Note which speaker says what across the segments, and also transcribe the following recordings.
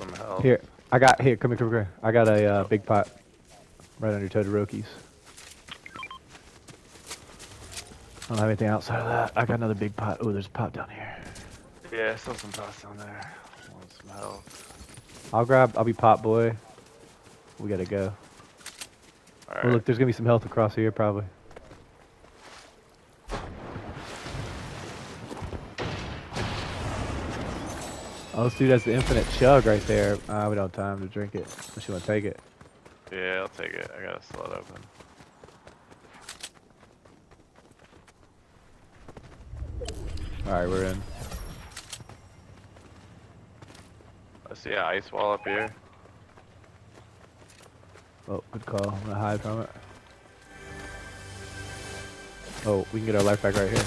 Speaker 1: some health.
Speaker 2: Here, I got here. Come here, come here. I got a uh, big pot right under Todoroki's. I don't have anything outside of that. I got another big pot. Oh, there's a pot down here.
Speaker 1: Yeah, I saw some pots down there. Want some health.
Speaker 2: I'll grab. I'll be pot boy. We gotta go. Oh, look, there's gonna be some health across here probably. Oh, this dude has the infinite chug right there. Uh, we don't have time to drink it. Unless you want to take it.
Speaker 1: Yeah, I'll take it. I got a slot open.
Speaker 2: Alright, we're in.
Speaker 1: I see an ice wall up here.
Speaker 2: Oh, good call. I'm gonna hide from it. Oh, we can get our life back right here.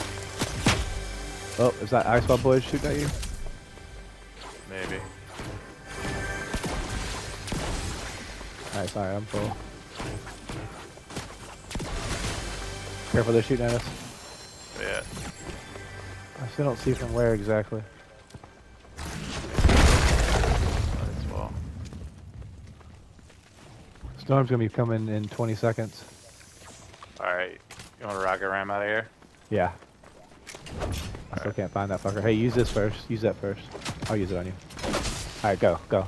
Speaker 2: Oh, is that Ice Wall boy shooting at you?
Speaker 1: Maybe.
Speaker 2: Alright, sorry, I'm full. Careful, they're shooting at us.
Speaker 1: Yeah.
Speaker 2: I still don't see from where exactly. Storm's gonna be coming in 20 seconds.
Speaker 1: Alright. You want a rocket ram out of here?
Speaker 2: Yeah. I still
Speaker 1: Alright.
Speaker 2: can't find that fucker. Hey, use this first. Use that first. I'll use it on you. Alright, go, go.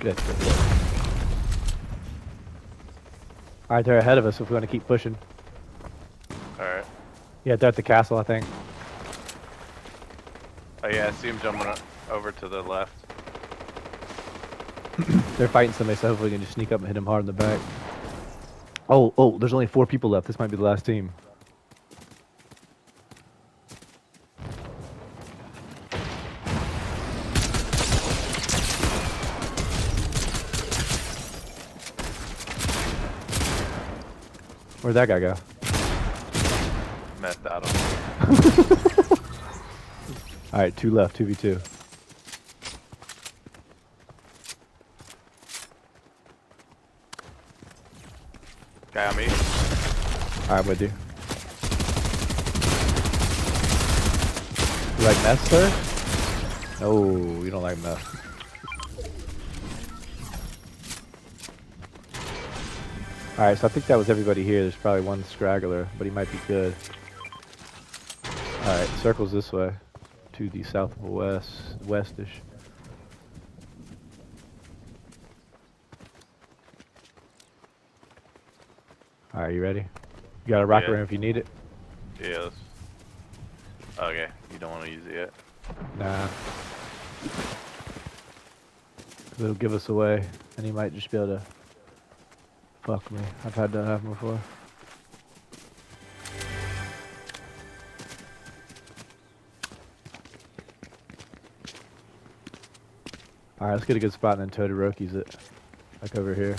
Speaker 2: Good. good, good. Alright, they're ahead of us if we want to keep pushing.
Speaker 1: Alright.
Speaker 2: Yeah, they're at the castle, I think.
Speaker 1: Oh yeah, I see him jumping over to the left.
Speaker 2: They're fighting somebody, so hopefully we can just sneak up and hit them hard in the back. Oh, oh, there's only four people left. This might be the last team. Where'd that guy go?
Speaker 1: Messed out on him.
Speaker 2: Alright, two left, 2v2.
Speaker 1: Guy on me.
Speaker 2: Alright, with you. You like mess, sir? No, you don't like mess. Alright, so I think that was everybody here. There's probably one scraggler, but he might be good. Alright, circles this way. To the south of west, westish. Alright, you ready? You got a rocket
Speaker 1: Yeah.
Speaker 2: ram if you need it?
Speaker 1: Yeah. let's- Okay, you don't want to use it yet.
Speaker 2: Nah. It'll give us away, and he might just be able to fuck me. I've had that happen before. Alright, let's get a good spot and then Todoroki's it. Like over here.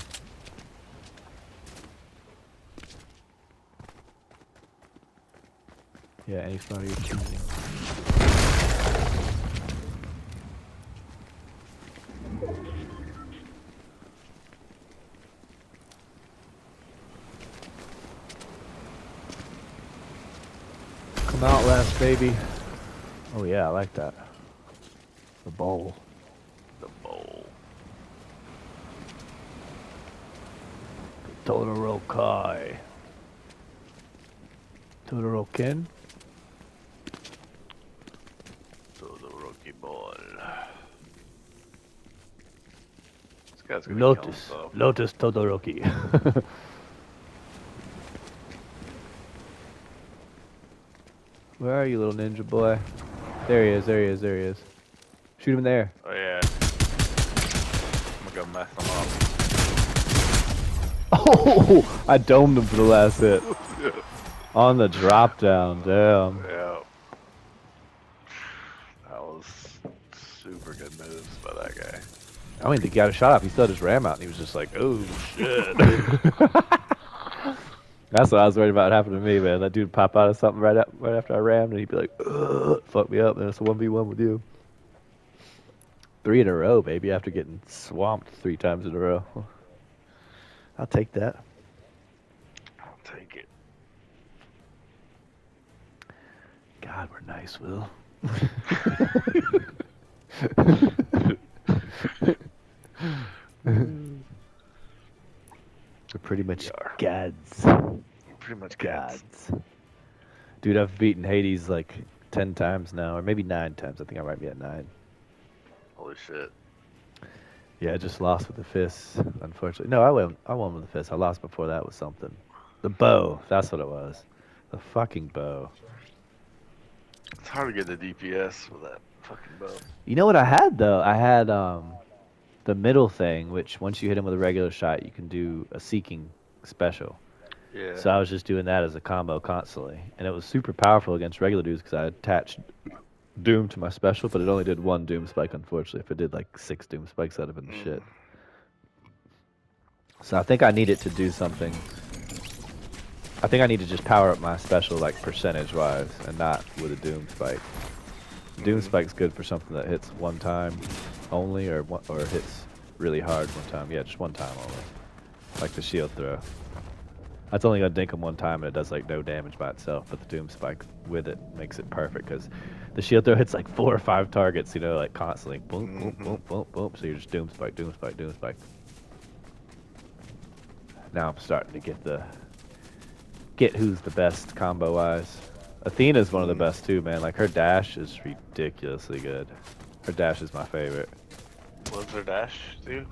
Speaker 2: Yeah, any spot you choosing. Come out last baby. Oh yeah, I like that. The bowl.
Speaker 1: The bowl.
Speaker 2: Todorokai. Todorokin?
Speaker 1: So the rookie ball. This guy's gonna be killing
Speaker 2: Lotus.
Speaker 1: himself.
Speaker 2: Lotus Todoroki. Where are you, little ninja boy? There he is, there he is, there he is. Shoot him in the air.
Speaker 1: Oh yeah. I'm gonna go mess him up.
Speaker 2: Oh, I domed him for the last hit. On the drop down, damn.
Speaker 1: Yeah. That was super good moves by that guy.
Speaker 2: I don't even think he got a shot off. He still his ram out, and he was just like, "Oh shit." That's what I was worried about happening to me, man. That dude pop out of something right up, right after I rammed, and he'd be like, Ugh, "Fuck me up." And it's a one v one with you. Three in a row, baby. After getting swamped three times in a row, I'll take that.
Speaker 1: I'll take it.
Speaker 2: God, we're nice, Will. we're pretty much gods.
Speaker 1: Pretty much gods.
Speaker 2: Gods. Dude, I've beaten Hades like ten times now, or maybe nine times. I think I might be at nine.
Speaker 1: Holy shit.
Speaker 2: Yeah, I just lost with the fists, unfortunately. No, I won. I won with the fists. I lost before that with something. The bow. That's what it was. The fucking bow.
Speaker 1: It's hard to get the DPS with that fucking bow.
Speaker 2: You know what I had though? I had um, the middle thing, which once you hit him with a regular shot, you can do a seeking special.
Speaker 1: Yeah.
Speaker 2: So I was just doing that as a combo constantly, and it was super powerful against regular dudes because I attached Doom to my special, but it only did one Doom spike. Unfortunately, if it did like six Doom spikes, that'd have been
Speaker 1: Mm.
Speaker 2: shit. So I think I need it to do something. I think I need to just power up my special like percentage wise, and not with a Doom spike. Doom spike's good for something that hits one time only, or or hits really hard one time. Yeah, just one time only, like the shield throw. That's only gonna dink him one time, and it does like no damage by itself. But the Doom Spike with it makes it perfect because the shield throw hits like four or five targets, you know, like constantly. Boom, boom, boom, boom, boom. So you're just Doom Spike, Doom Spike, Doom Spike. Now I'm starting to get the get who's the best combo wise. Athena's one of the best too, man. Like her dash is ridiculously good. Her dash is my favorite.
Speaker 1: What's her dash do?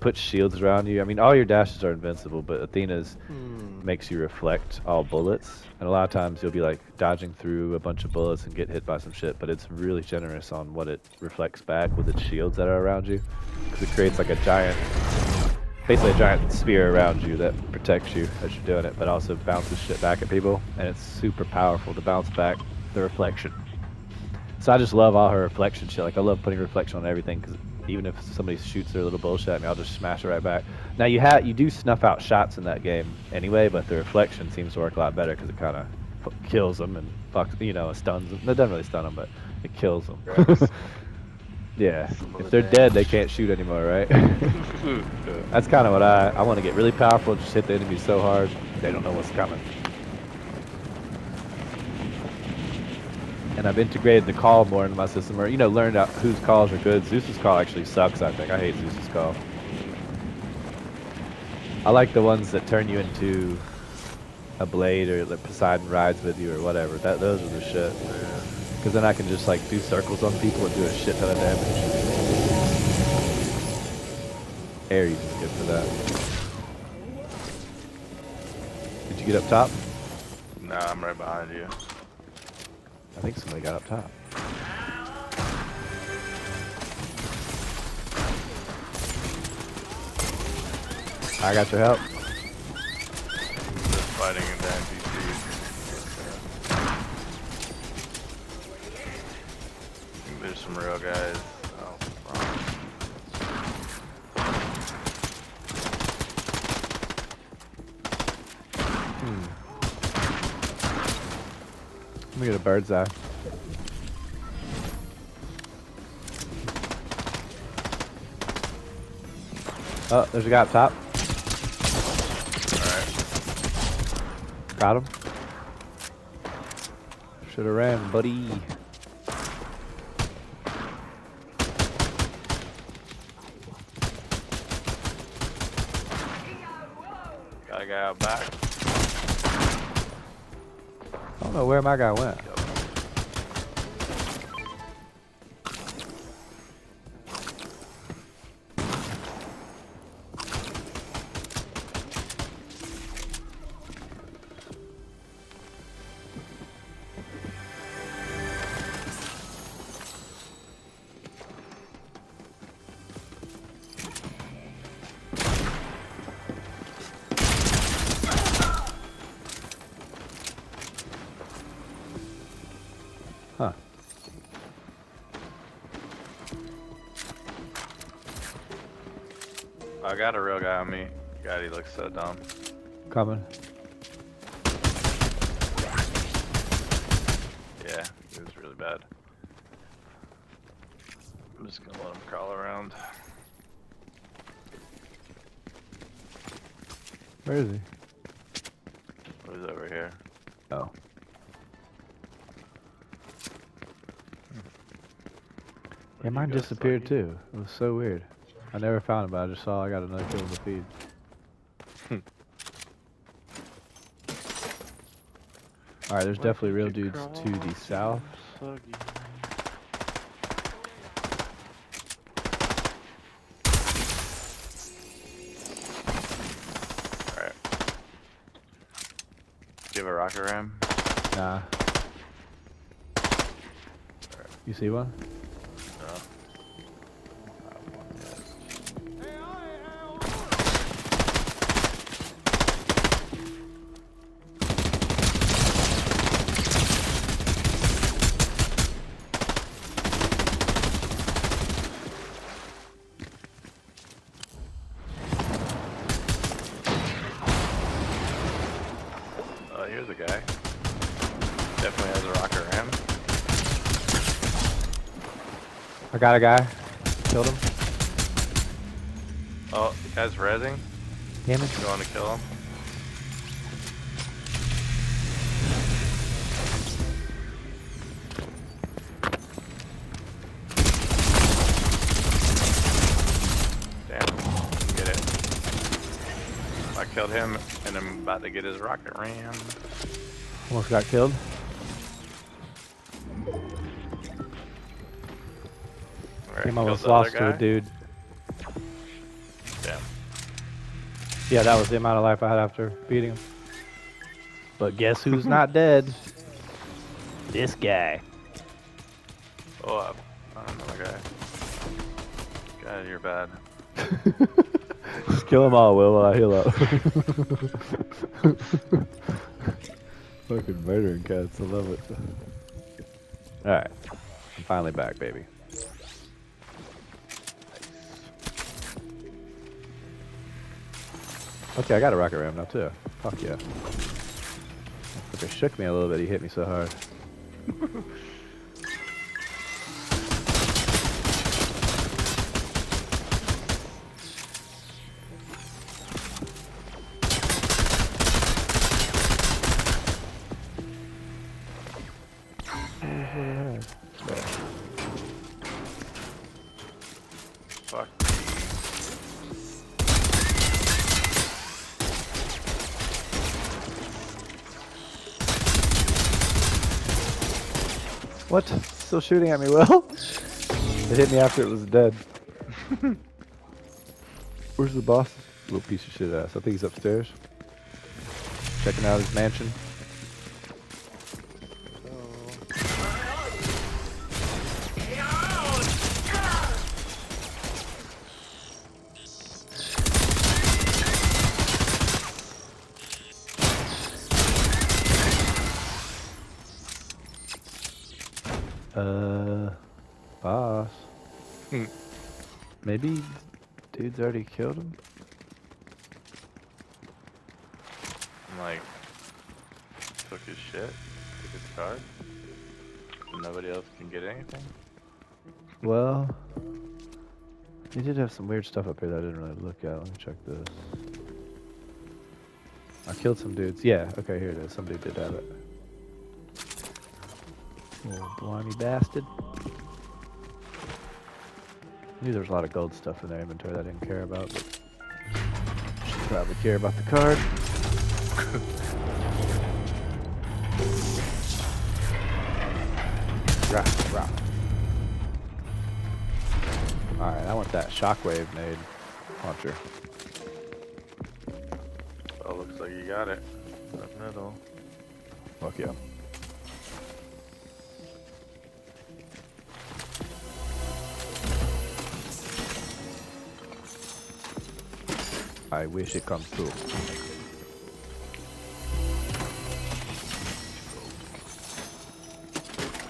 Speaker 2: Puts shields around you. I mean, all your dashes are invincible, but Athena's
Speaker 1: Hmm.
Speaker 2: makes you reflect all bullets. And a lot of times you'll be like dodging through a bunch of bullets and get hit by some shit, but it's really generous on what it reflects back with its shields that are around you. Because it creates like a giant, basically a giant sphere around you that protects you as you're doing it, but also bounces shit back at people. And it's super powerful to bounce back the reflection. So I just love all her reflection shit. Like I love putting reflection on everything because even if somebody shoots their little bullshit at me, I'll just smash it right back. Now you have you do snuff out shots in that game anyway, but the reflection seems to work a lot better because it kind of kills them and fucks, you know, stuns them. It doesn't really stun them, but it kills them. Yeah, if they're dead, they can't shoot anymore, right? That's kind of what I I want to get really powerful, just hit the enemy so hard they don't know what's coming. And I've integrated the call more into my system, or you know, learned out whose calls are good. Zeus's call actually sucks. I think I hate Zeus's call. I like the ones that turn you into a blade, or that Poseidon rides with you, or whatever. That those are the shit. Because then I can just like do circles on people and do a shit ton of damage. Ares is good for that. Did you get up top?
Speaker 1: Nah, I'm right behind you.
Speaker 2: I think somebody got up top. I got your help.
Speaker 1: Just fighting in the NPC. There's some real guys. Oh.
Speaker 2: Let me get a bird's eye. Oh, there's a guy up top.
Speaker 1: Alright.
Speaker 2: Got him. Should have ran, buddy. Where my guy went.
Speaker 1: I got a real guy on me. God, he looks so dumb.
Speaker 2: Coming.
Speaker 1: Yeah, he was really bad. I'm just gonna let him crawl around.
Speaker 2: Where is he? Oh, he's over here. Oh. Yeah, mine disappeared too. It was so weird. I never found it, but I just saw I got another kill in the feed. Alright, there's
Speaker 1: Why
Speaker 2: definitely real dudes to the south.
Speaker 1: Alright. Do you have a rocket ram?
Speaker 2: Nah. You see one?
Speaker 1: I
Speaker 2: got a guy. Killed him.
Speaker 1: Oh, the guy's rezzing.
Speaker 2: Damn it.
Speaker 1: Going to kill him. Damn, get it. I killed him, and I'm about to get his rocket ram.
Speaker 2: Almost got killed.
Speaker 1: Alright,
Speaker 2: Game almost lost to a dude.
Speaker 1: Damn.
Speaker 2: Yeah, that was the amount of life I had after beating him. But guess who's not dead? This guy.
Speaker 1: Oh, I found another guy. God, you're bad.
Speaker 2: Just kill them all, Will, while I heal up. Fucking murdering cats, I love it. Alright. I'm finally back, baby. Okay, I got a rocket ram now too. Fuck yeah. Fucker shook me a little bit, he hit me so hard. shooting at me, Will? It hit me after it was dead. Where's the boss? Little piece of shit ass. I think he's upstairs. Checking out his mansion. Boss.
Speaker 1: Hmm.
Speaker 2: Maybe dude's already killed him?
Speaker 1: I'm like, took his shit, took his card, and nobody else can get anything.
Speaker 2: Well, he did have some weird stuff up here that I didn't really look at. Let me check this. I killed some dudes. Yeah, okay, here it is. Somebody did have it. Little blimey bastard. Knew there was a lot of gold stuff in their inventory that I didn't care about, but should probably care about the card. rah, rah. Alright, I want that shockwave nade launcher.
Speaker 1: Oh, looks like you got it. Up middle.
Speaker 2: Fuck yeah. I wish it comes true.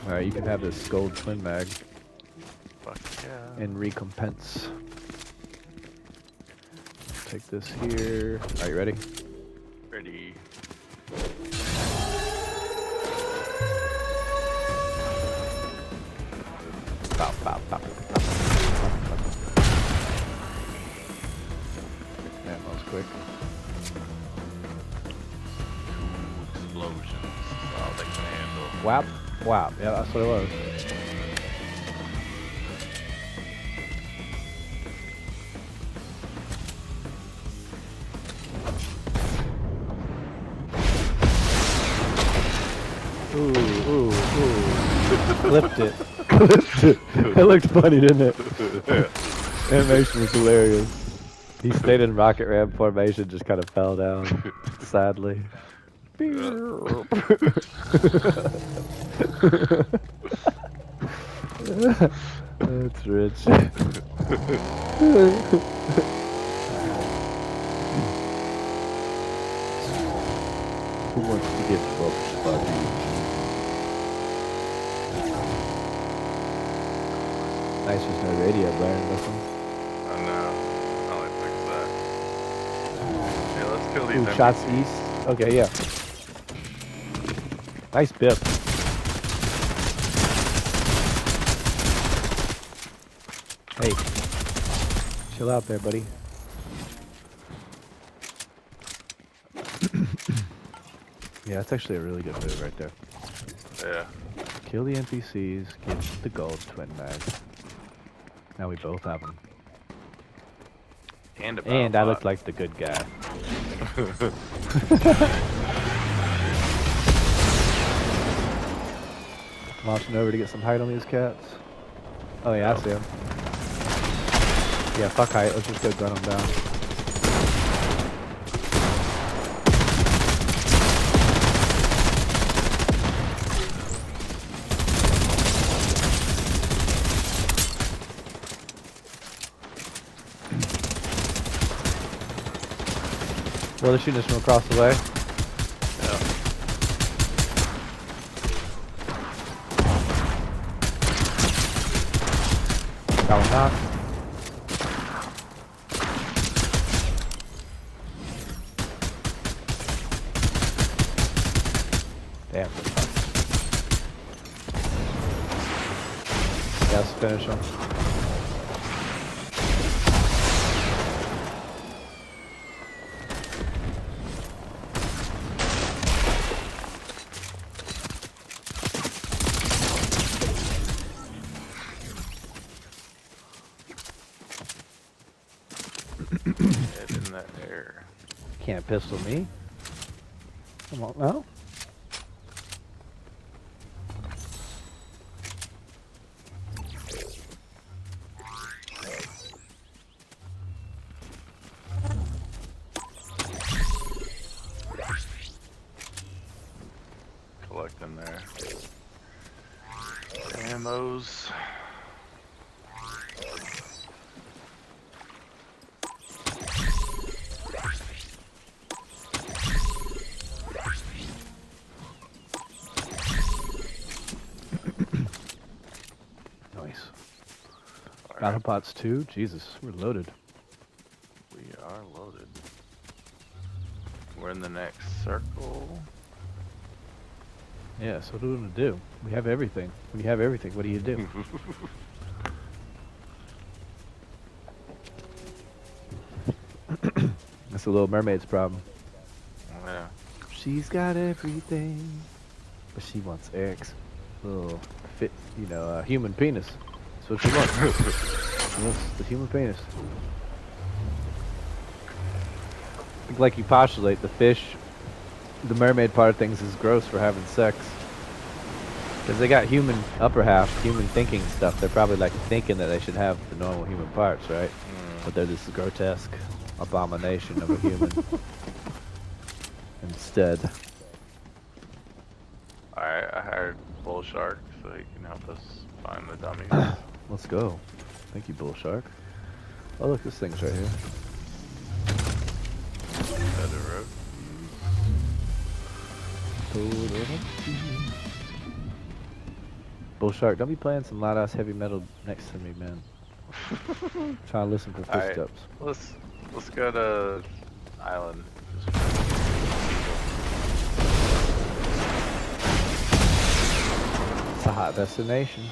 Speaker 2: Alright, you can have this gold twin mag
Speaker 1: Fuck yeah.
Speaker 2: in recompense. Take this here. Are you ready?
Speaker 1: Ready.
Speaker 2: Man, that was quick.
Speaker 1: Explosions.
Speaker 2: Whap, whap. Yeah, that's what it was. Ooh, ooh, ooh. Clipped it. Clipped it. It looked funny, didn't it? Animation was hilarious. He stayed in rocket ram formation, just kind of fell down, sadly. That's rich. Who wants to get fucked, by buddy? Nice, there's no radio blaring them.
Speaker 1: I know. I'll fix that. Yeah, let's kill these
Speaker 2: Ooh, shots east. Okay, yeah. Nice bip. Hey, chill out there, buddy. yeah, that's actually a really good move right there.
Speaker 1: Yeah.
Speaker 2: Kill the NPCs, get the gold twin mag. Now we both have them.
Speaker 1: And
Speaker 2: And I look like the good guy. Launching over to get some height on these cats. Oh yeah, I see him. Yeah, fuck height. Let's just go gun them down. Well, they're shooting us from across the way.
Speaker 1: Ammos.
Speaker 2: Nice. Battle pots too. Jesus, we're loaded.
Speaker 1: We are loaded. We're in the next circle.
Speaker 2: Yeah, so what do we want to do? We have everything. You have everything, what do you do? That's the Little Mermaid's problem.
Speaker 1: yeah.
Speaker 2: She's got everything, but she wants Eric's little fit, you know, uh, human penis. That's what she wants. she wants the human penis. Like you postulate, the fish, the mermaid part of things is gross for having sex. Because they got human upper half, human thinking stuff. They're probably like thinking that they should have the normal human parts, right?
Speaker 1: Mm.
Speaker 2: But they're this grotesque abomination of a human. Instead.
Speaker 1: Alright, I hired Bull Shark so he can help us find the dummies.
Speaker 2: Let's go. Thank you, Bull Shark. Oh, look, this thing's right here.
Speaker 1: Feather rope.
Speaker 2: Bull Shark, don't be playing some loud ass heavy metal next to me, man. trying to listen for footsteps.
Speaker 1: Let's let's go to island.
Speaker 2: It's a hot destination.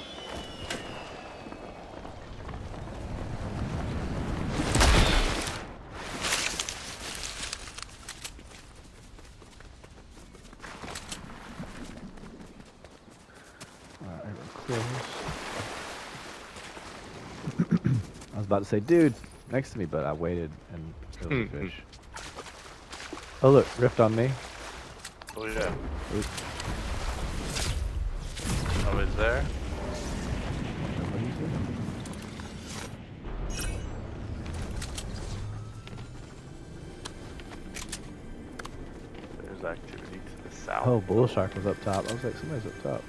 Speaker 2: I was about to say, dude, next to me, but I waited and it was a hmm. fish. Oh look, rift on me.
Speaker 1: Oh yeah.
Speaker 2: Oops.
Speaker 1: Oh, is there?
Speaker 2: What do you say?
Speaker 1: There's activity to the south.
Speaker 2: Oh, bull shark was up top. I was like, somebody's up top.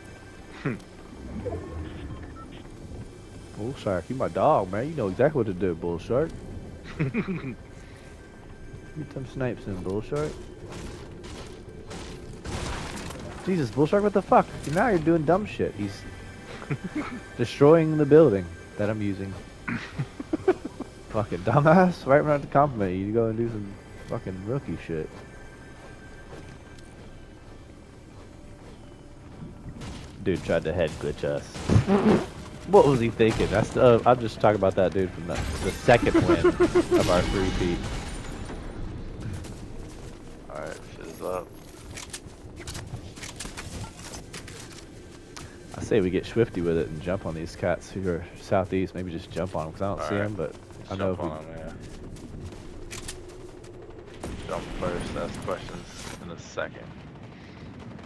Speaker 2: Oh, bull shark, you my dog, man. You know exactly what to do, bull shark. Get some snipes in, bull shark. Jesus, bull shark, what the fuck? Now you're doing dumb shit. He's destroying the building that I'm using. fucking dumbass. Right around to compliment you. You go and do some fucking rookie shit. Dude tried to head glitch us. what was he thinking? That's uh, I'm just talking about that dude from the, the second win of our three feet.
Speaker 1: Alright, is up.
Speaker 2: I say we get swifty with it and jump on these cats who are southeast. Maybe just jump on them because I don't see
Speaker 1: Alright.
Speaker 2: them, but I know if we,
Speaker 1: on 'em, yeah. Jump first, ask questions in a second.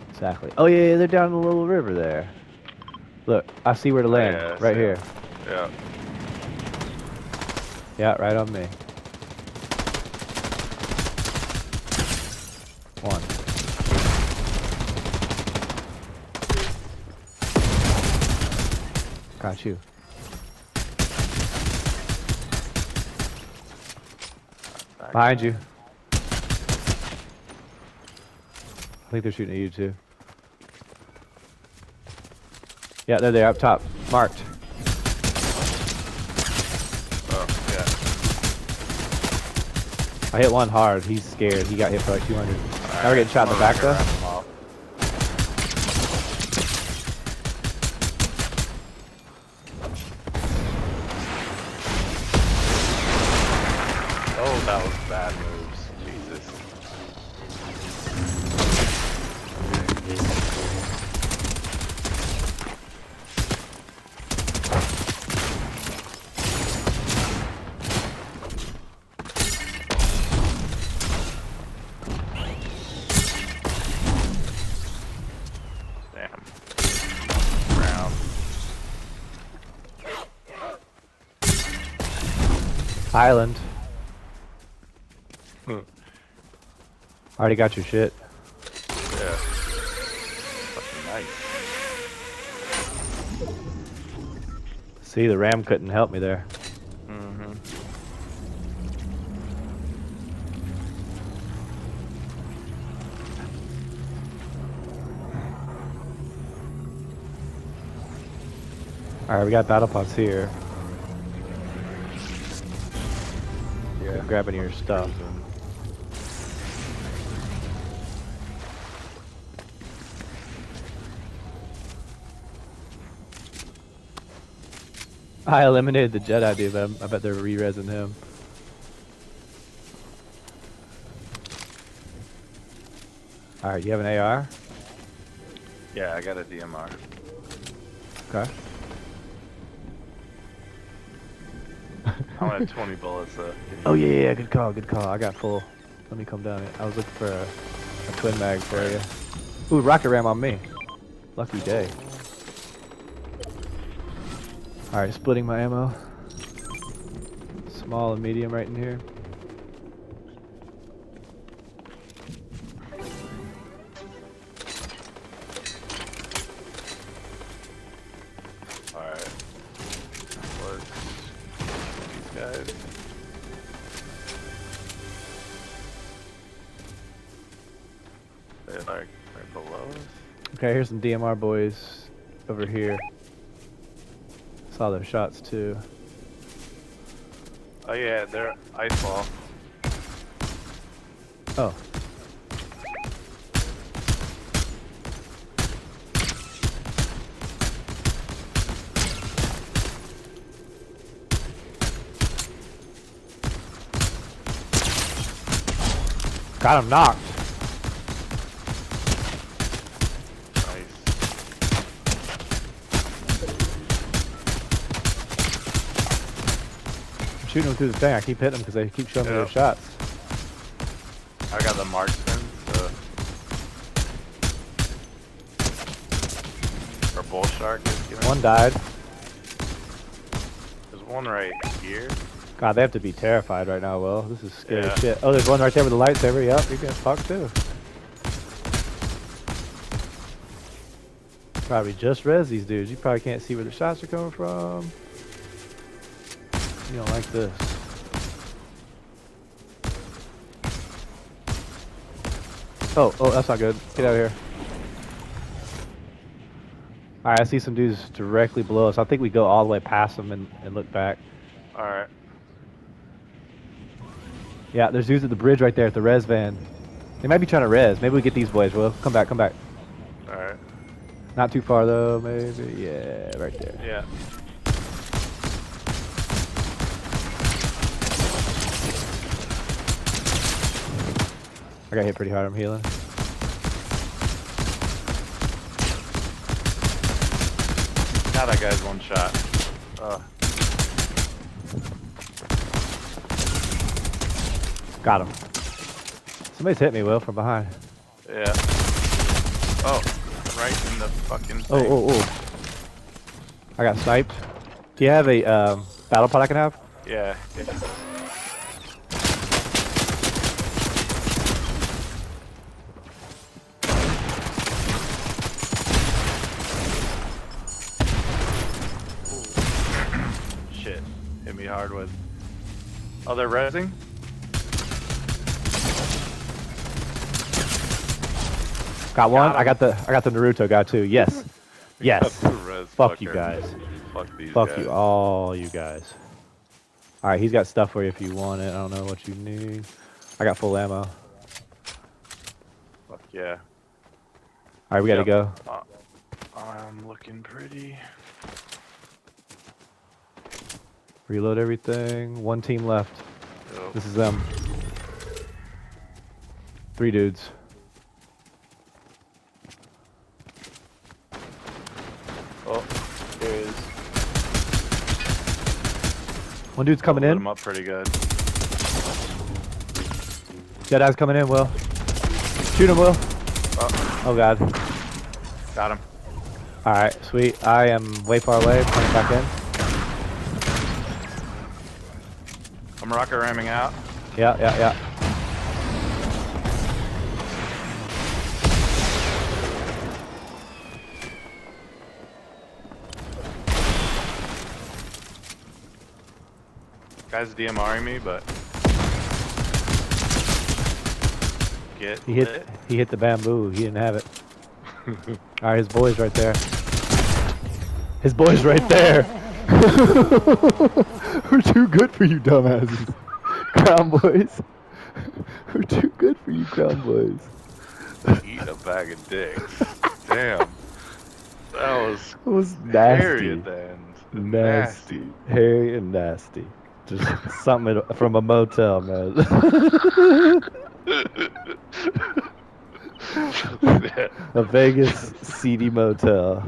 Speaker 2: exactly. Oh yeah, yeah, they're down the little river there. Look, I see where to land.
Speaker 1: yeah,
Speaker 2: right here.
Speaker 1: Yeah.
Speaker 2: Yeah, right on me. One. Got you. Behind you. I think they're shooting at you too. Yeah, they're there up top. Marked.
Speaker 1: Oh, yeah.
Speaker 2: I hit one hard. He's scared. He got hit for like 200. Now we're getting shot in the back though. Island.
Speaker 1: Hmm.
Speaker 2: Already got your shit.
Speaker 1: Yeah. Fucking nice.
Speaker 2: See, the ram couldn't help me there.
Speaker 1: Mm-hmm.
Speaker 2: Alright, we got battle pots here.
Speaker 1: Yeah.
Speaker 2: Grabbing your stuff. I eliminated the Jedi dude, but I'm- I bet they're re-resing him. Alright, you have an AR?
Speaker 1: Yeah, I got a DMR.
Speaker 2: Okay.
Speaker 1: I only have 20 bullets though.
Speaker 2: Oh yeah, yeah, good call, good call. I got full. Let me come down. here. I was looking for a, a twin mag for you. Ooh, rocket ram on me. Lucky day. All right, splitting my ammo. Small and medium right in here.
Speaker 1: They're like right below us?
Speaker 2: Okay, here's some DMR boys over here. Saw their shots too.
Speaker 1: Oh yeah, they're ice ball.
Speaker 2: Oh. Got him knocked.
Speaker 1: Nice.
Speaker 2: I'm shooting him through the thing. I keep hitting him because they keep showing yep. me their shots.
Speaker 1: I got the marksman, so... Bull shark.
Speaker 2: One died.
Speaker 1: There's one right here.
Speaker 2: God, they have to be terrified right now, Will. This is scary
Speaker 1: Yeah.
Speaker 2: shit. Oh, there's one right there with the lightsaber. Yep, you're fuck too. Probably just res these dudes. You probably can't see where the shots are coming from. You don't like this. Oh, oh, that's not good. Get out of here. Alright, I see some dudes directly below us. I think we go all the way past them and, and look back.
Speaker 1: Alright.
Speaker 2: Yeah, there's dudes at the bridge right there at the res van. They might be trying to res. Maybe we get these boys, Will. Come back, come back.
Speaker 1: Alright.
Speaker 2: Not too far though, maybe. Yeah, right there.
Speaker 1: Yeah.
Speaker 2: I got hit pretty hard. I'm healing.
Speaker 1: Now that guy's one shot. Uh,
Speaker 2: Got him. Somebody's hit me, Will, from behind.
Speaker 1: yeah. Oh, right in the fucking
Speaker 2: Oh,
Speaker 1: thing.
Speaker 2: oh, oh. I got sniped. Do you have a um, battle pod I can have?
Speaker 1: Yeah, yeah. Shit. Hit me hard with. Oh, they're resing?
Speaker 2: Got one.
Speaker 1: Got
Speaker 2: I got the I got the Naruto guy too. Yes. Yes.
Speaker 1: That's the res
Speaker 2: Fuck you guys.
Speaker 1: Fuck these
Speaker 2: Fuck
Speaker 1: guys.
Speaker 2: you, all you guys. All right, he's got stuff for you if you want it. I don't know what you need. I got full ammo.
Speaker 1: Fuck yeah.
Speaker 2: All right, we gotta
Speaker 1: Yep.
Speaker 2: go.
Speaker 1: Uh, I'm looking pretty.
Speaker 2: Reload everything. One team left.
Speaker 1: Yo.
Speaker 2: This is them. Three dudes.
Speaker 1: Oh, there he is.
Speaker 2: One dude's coming in.
Speaker 1: him up pretty good.
Speaker 2: Jedi's coming in, Will. Shoot him, Will.
Speaker 1: Oh,
Speaker 2: Oh, God.
Speaker 1: got him.
Speaker 2: Alright, sweet. I am way far away. Coming back in.
Speaker 1: I'm rocket ramming out.
Speaker 2: Yeah, yeah, yeah.
Speaker 1: Guy's DMRing me, but get
Speaker 2: He hit
Speaker 1: lit.
Speaker 2: he hit the bamboo. He didn't have it. Alright, his boy's right there. His boy's right there. We're too good for you, dumbasses. Crown boys. We're too good for you, crown boys.
Speaker 1: Eat a bag of dicks. Damn. That was
Speaker 2: It was
Speaker 1: hairy
Speaker 2: nasty.
Speaker 1: at the end.
Speaker 2: Nasty. Hairy and nasty. Just something from a motel, man. a Vegas seedy motel.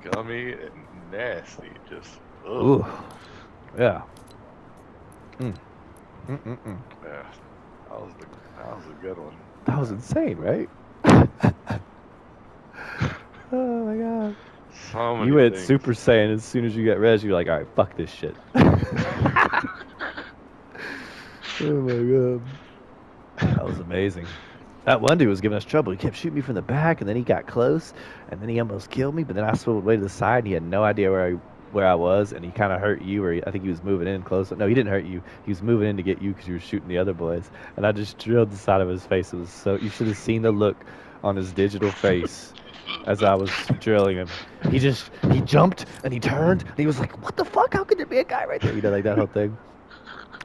Speaker 1: Gummy and nasty. Just. Ugh.
Speaker 2: Ooh. Yeah. Hmm. Mm. Mm-mm-mm.
Speaker 1: Yeah. That was, the, that was a good one.
Speaker 2: That was insane, right? oh my god.
Speaker 1: So many
Speaker 2: You went
Speaker 1: things.
Speaker 2: Super Saiyan as soon as you got res. You're like, all right, fuck this shit. oh my god. That was amazing. That one dude was giving us trouble. He kept shooting me from the back, and then he got close, and then he almost killed me. But then I swiveled way to the side, and he had no idea where I where I was, and he kind of hurt you. Or he, I think he was moving in close. No, he didn't hurt you. He was moving in to get you because you were shooting the other boys. And I just drilled the side of his face. It was so. You should have seen the look on his digital face as I was drilling him. He just he jumped and he turned and he was like, "What the fuck? How could there be a guy right there?" You know, like that whole thing.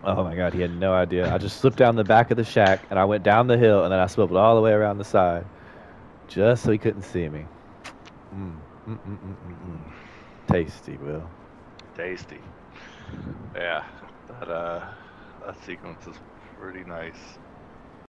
Speaker 2: Oh my god, he had no idea. I just slipped down the back of the shack and I went down the hill and then I swiveled all the way around the side, just so he couldn't see me. Mm, mm, mm, mm, mm, mm. Tasty, Will.
Speaker 1: Tasty. Yeah. That uh that sequence is pretty nice.